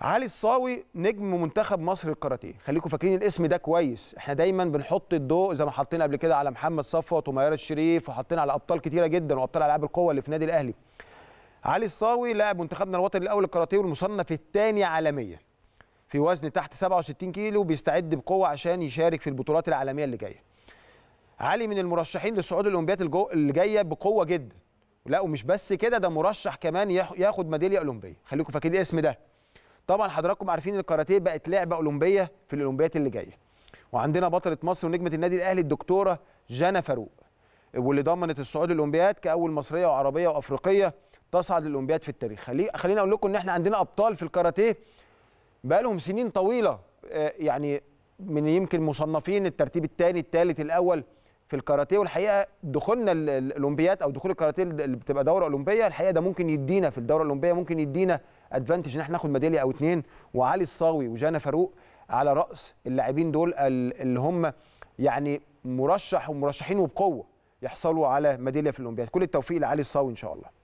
علي الصاوي نجم منتخب مصر للكاراتيه. خليكم فاكرين الاسم ده كويس. إحنا دايما بنحط الضوء زي ما حطينا قبل كده على محمد صفوت وميار الشريف وحطينا على أبطال كتيرة جدا وأبطال ألعاب القوة اللي في النادي الأهلي. علي الصاوي لاعب منتخبنا الوطني الأول للكاراتيه والمصنف الثاني عالميا. في وزن تحت 67 كيلو بيستعد بقوة عشان يشارك في البطولات العالمية اللي جاية. علي من المرشحين للصعود الاولمبياد الجو... اللي جاية بقوة جدا. لا ومش بس كده ده مرشح كمان ياخ- ياخد ميدالية أولمبية. خليكم فاكرين الاسم ده. طبعا حضراتكم عارفين إن الكاراتيه بقت لعبة أولمبية في الأولمبيات اللي جاية. وعندنا بطلة مصر ونجمة النادي الأهلي الدكتورة جانا فاروق واللي ضمنت الصعود للاولمبياد كأول مصرية وعربية وأفريقية تصعد للاولمبياد في التاريخ. خلي خليني أقول لكم إن إحنا عندنا أبطال في الكاراتيه بقى لهم سنين طويلة آه، يعني من يمكن مصنفين الترتيب الثاني الثالث الأول في الكاراتيه. والحقيقة دخولنا ال- ال- الاولمبياد أو دخول الكاراتيه اللي بتبقى دورة أولمبية الحقيقة ده ممكن يدينا في الدورة الأولمبية ممكن يدينا ادفانتج إن إحنا ناخد ميدالية أو اتنين. وعلي الصاوي وجانا فاروق على رأس اللاعبين دول ال- اللي هم يعني مرشح ومرشحين وبقوة يحصلوا على ميدالية في الأولمبياد. كل التوفيق لعلي الصاوي إن شاء الله.